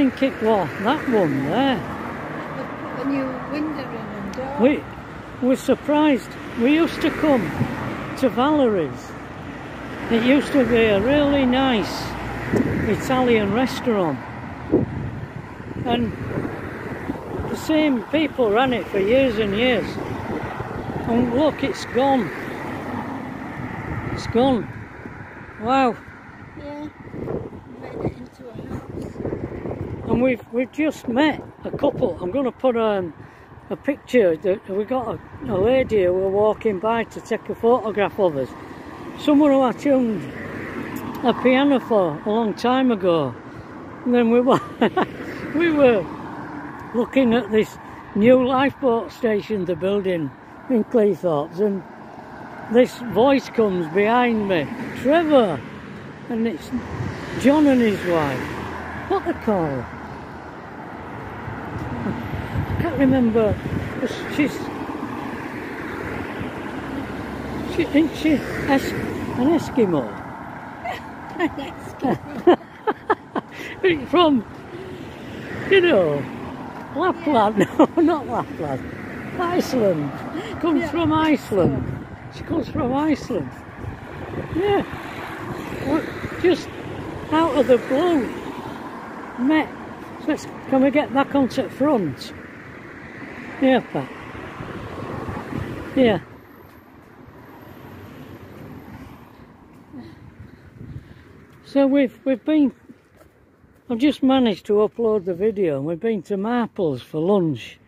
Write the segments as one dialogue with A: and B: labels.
A: think it was that one there.
B: Put a new window in and door.
A: We were surprised. We used to come to Valerie's. It used to be a really nice Italian restaurant. And the same people ran it for years and years. And look, it's gone. It's gone. Wow.
B: Yeah. Made it into a house.
A: And we've we've just met a couple. I'm going to put um, a picture. That we got a, a lady who were walking by to take a photograph of us. Someone who I tuned a piano for a long time ago. And then we were we were looking at this new lifeboat station they're building in Cleethorpes, and this voice comes behind me, Trevor, and it's John and his wife. What they call can't remember. She's she isn't she es, an Eskimo from you know Lapland. No, not Lapland. Iceland. Comes
B: Yeah.
A: from Iceland. She comes from Iceland. Yeah. Well, just out of the blue. Met. So let's, can we get back onto the front? Yeah, Pat. Yeah. So we've we've been I've just managed to upload the video we've been to Marples for lunch.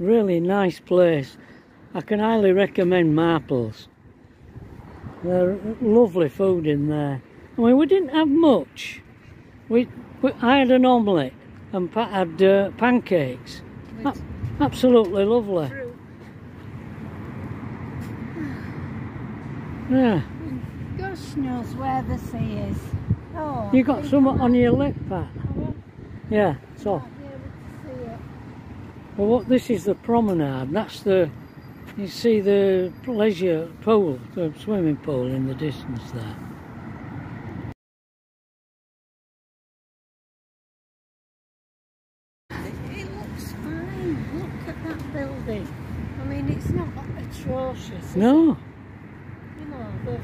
A: Really nice place. I can highly recommend Marples. They're lovely food in there. I mean, we didn't have much. We, we I had an omelette and had uh, pancakes. Absolutely lovely. Yeah.
B: Gosh knows where the sea is. Oh,
A: You got some on your lip, Pat?
B: I won't-
A: Yeah. So,
B: might be able to see it.
A: well, what this is the promenade. That's the. You see the leisure pool, the swimming pool in the distance there.
B: It looks fine. Look at that building. I mean, it's not atrocious. is
A: No.
B: You know, the,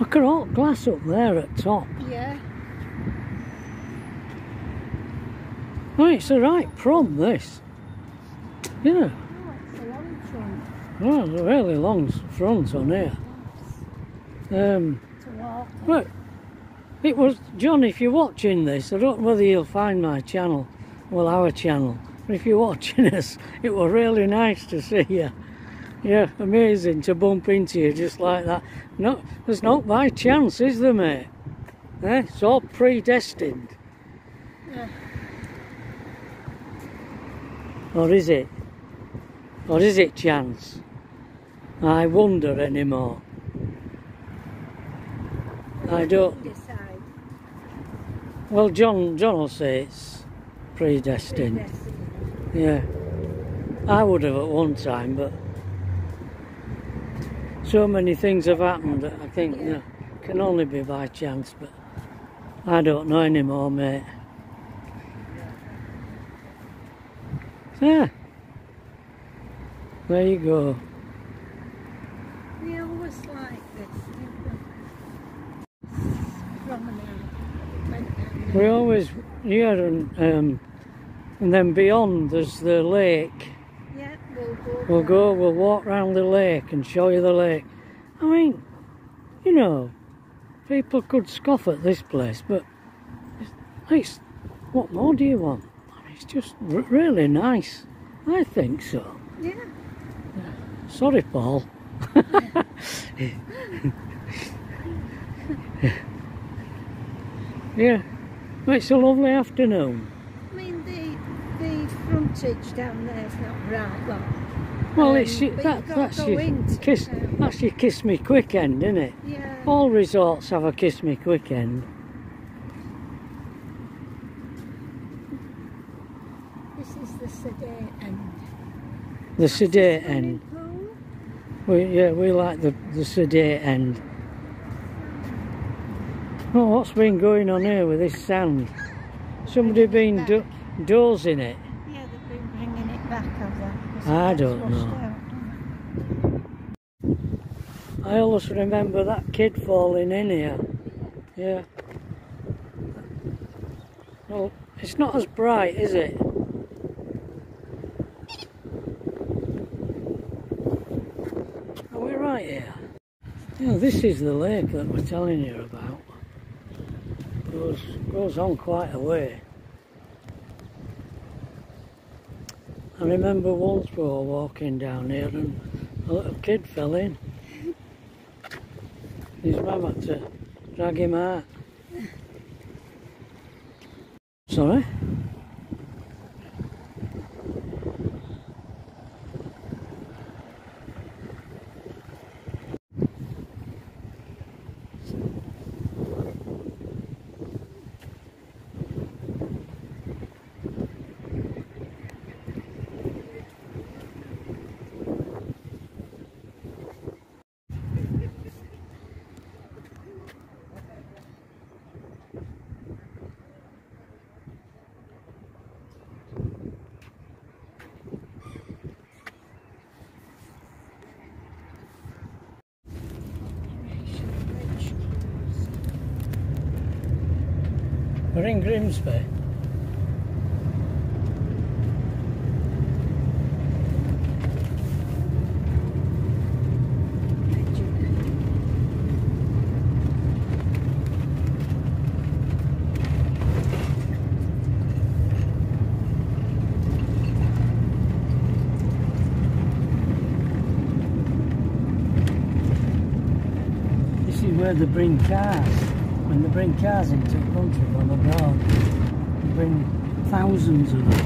A: look at all glass up there at top.
B: yeah.
A: Oh, it's a right prom. This. Yeah.
B: Oh, it's a long trunk.
A: Well, it's a really long s- front on here. Um,
B: To.
A: Look, it was John. If you're watching this, I don't know whether you'll find my channel, well, our channel. But if you're watching us, it was really nice to see you. Yeah, amazing to bump into you just like that. No, there's not by chance, is there, mate? Eh? It's all predestined,
B: Yeah.
A: or is it? Or is it chance? I wonder anymore. I don't.
B: Decide.
A: Well, John, John will say it's predestined.
B: Predestined.
A: Yeah, I would have at one time, but so many things have happened that I think you know, can only be by chance. But I don't know anymore, mate. Yeah, there you go.
B: We always like this.
A: We always here and um, and then beyond there's the lake.
B: We'll go.
A: We'll
B: down.
A: go, we'll walk round the lake and show you the lake. I mean, you know, people could scoff at this place, but it's, it's what more do you want? I mean, it's just r- really nice. I think so.
B: Yeah.
A: Sorry, Paul. yeah, well, it's a lovely afternoon.
B: I mean, the the frontage down there's not right.
A: Well,
B: Um,
A: it's that,
B: you've got to
A: that's your kiss. That's your kiss me quick end, isn't it?
B: Yeah.
A: All resorts have a kiss me quick end.
B: This is the sedate end.
A: The sedate end. We, yeah, we like the, the sedate end. Oh, what's been going on here with this sand? Somebody been do dozing it?
B: Yeah, they've been bringing it back? 'Cause
A: I don't know.
B: out,
A: I always remember that kid falling in here. Yeah. Well, it's not as bright, is it? Are we right here? Yeah, this is the lake that we're telling you about. Goes goes on quite a way. I remember once we were walking down here and a little kid fell in. His mum had to drag him out. Sorry? We're in Grimsby. This is where they bring cars. When they bring cars into the country from abroad, they bring thousands of them.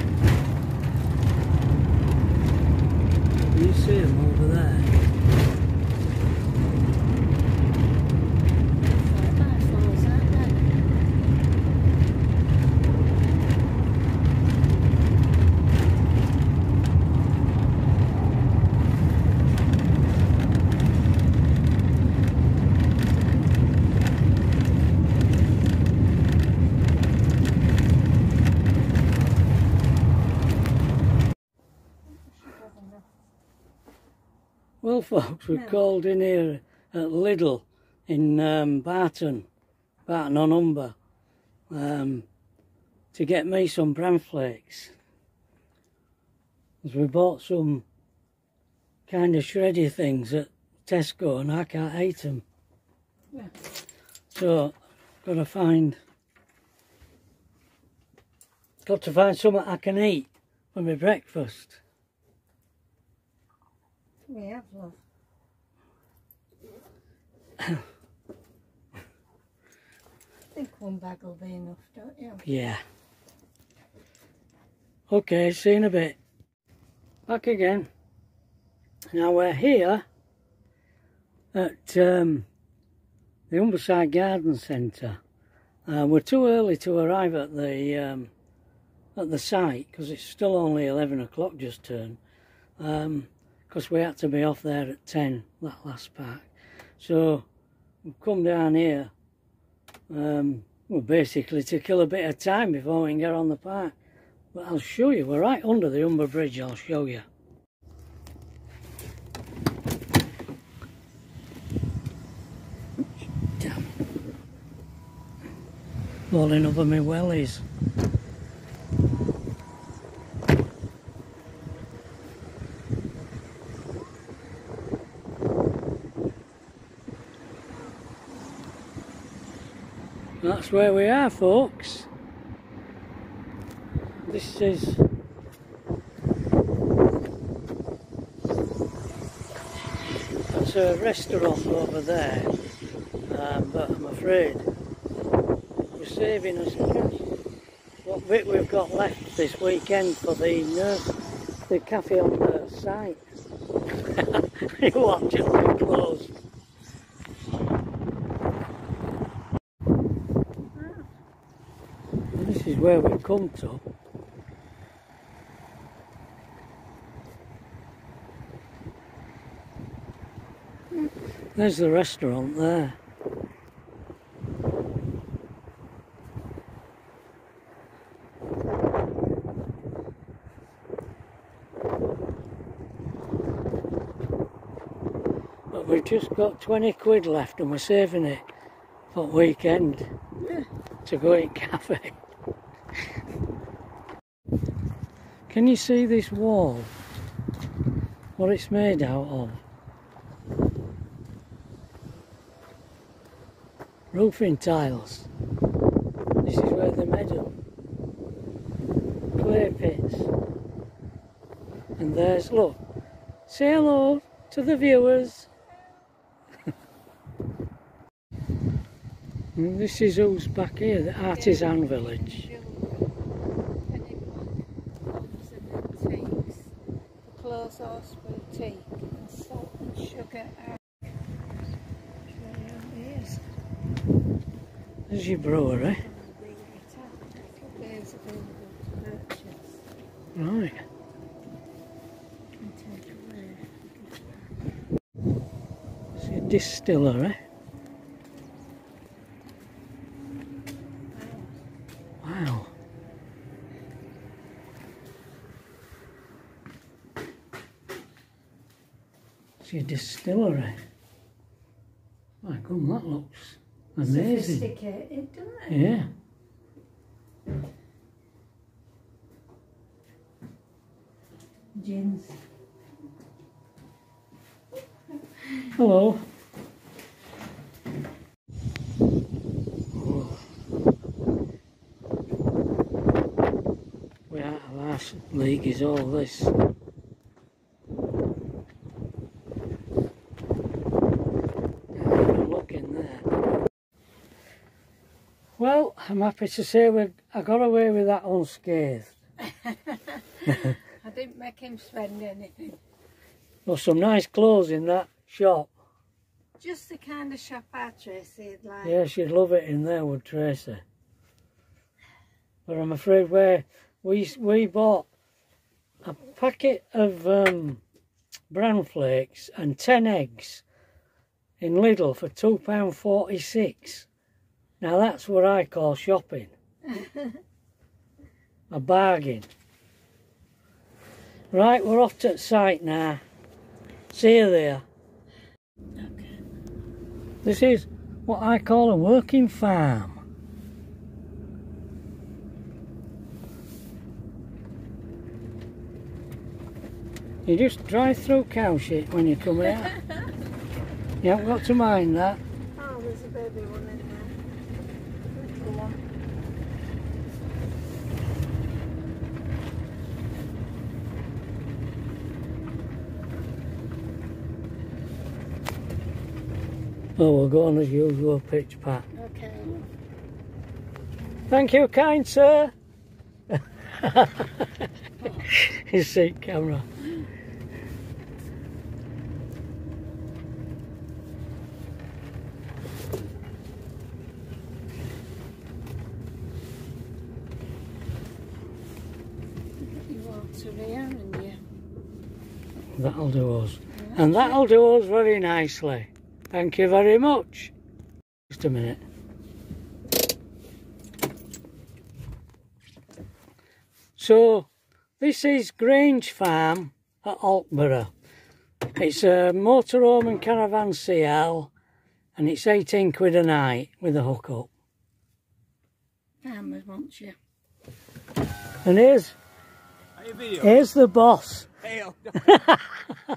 A: You see them over there? Well, folks, we've
B: Yeah.
A: called in here at Lidl in um, Barton, Barton on Humber, um, to get me some bran flakes. As we bought some kind of shreddy things at Tesco and I can't eat them.
B: Yeah.
A: So, got to find, got to find something I can eat for my breakfast.
B: We have, love. I think one bag will be enough, don't you?
A: Yeah. Okay, see in a bit. Back again. Now we're here at um, the Humberside Garden Centre. Uh, we're too early to arrive at the um, at the site because it's still only 11 o'clock just turned. Because we had to be off there at 10 that last pack. So we've come down here um, well, basically to kill a bit of time before we can get on the park. But I'll show you. We're right under the Humber Bridge. I'll show you. Damn. Falling over my wellies. That's where we are, folks. This is. That's a restaurant over there, um, but I'm afraid we're saving us. What bit we've got left this weekend for the nurse, the cafe on the site. Watch it, we're closed. This is where we've come to. There's the restaurant there. But we've just got 20 quid left and we're saving it for weekend
B: Yeah.
A: to go eat cafe. Can you see this wall? What it's made out of? Roofing tiles. This is where they made them. Clay pits. And there's, look, say hello to the viewers. This is who's back here, the artisan village.
B: Close horse will take and salt and sugar out. Yes.
A: There's your brewery. Right. It's a distillery. Wow. It's a distillery. My God, that looks amazing.
B: Sophisticated, doesn't it?
A: Yeah.
B: Gins.
A: Hello. Of our league is all this. Have a look in there. Well, I'm happy to say we I got away with that unscathed.
B: I didn't make him spend anything.
A: There's some nice clothes in that shop.
B: Just the kind of shop our Tracy'd like.
A: Yeah, she'd love it in there, would Tracy? But I'm afraid we we we bought a packet of um, brown flakes and ten eggs in Lidl for two pound forty six. Now that's what I call shopping. a bargain. Right, we're off to the site now. See you there.
B: Okay.
A: This is what I call a working farm. You just drive through cow shit when you come out. you haven't got to mind that.
B: Oh, there's a baby one in there. Little one.
A: Oh, we'll go on as usual, pitch pat.
B: Okay.
A: Thank you, kind sir. His seat camera.
B: You water here and you.
A: That'll do us. And that'll do us very nicely. Thank you very much. Just a minute. So, this is Grange Farm at Alkborough. It's a motorhome and caravan CL and it's 18 quid a night with a hookup.
B: Farmers want you.
A: And here's, here's the boss.
C: Hey, oh,